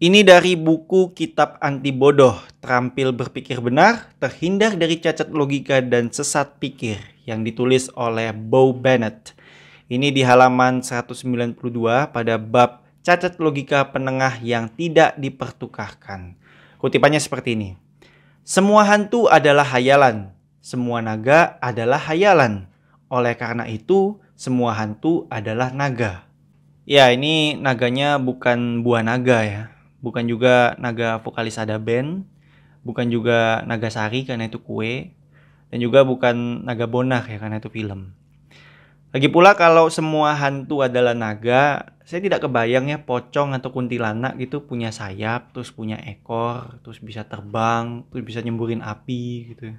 Ini dari buku Kitab Anti Bodoh, Terampil Berpikir Benar, Terhindar dari Cacat Logika dan Sesat Pikir yang ditulis oleh Bo Bennett. Ini di halaman 192 pada bab Cacat Logika Penengah yang Tidak Dipertukarkan. Kutipannya seperti ini. Semua hantu adalah hayalan, semua naga adalah hayalan. Oleh karena itu, semua hantu adalah naga. Ya, ini naganya bukan buah naga ya bukan juga naga vokalis ada band, bukan juga naga sari karena itu kue, dan juga bukan naga bonak ya karena itu film. Lagi pula kalau semua hantu adalah naga, saya tidak kebayang ya pocong atau kuntilanak gitu punya sayap, terus punya ekor, terus bisa terbang, terus bisa nyemburin api gitu.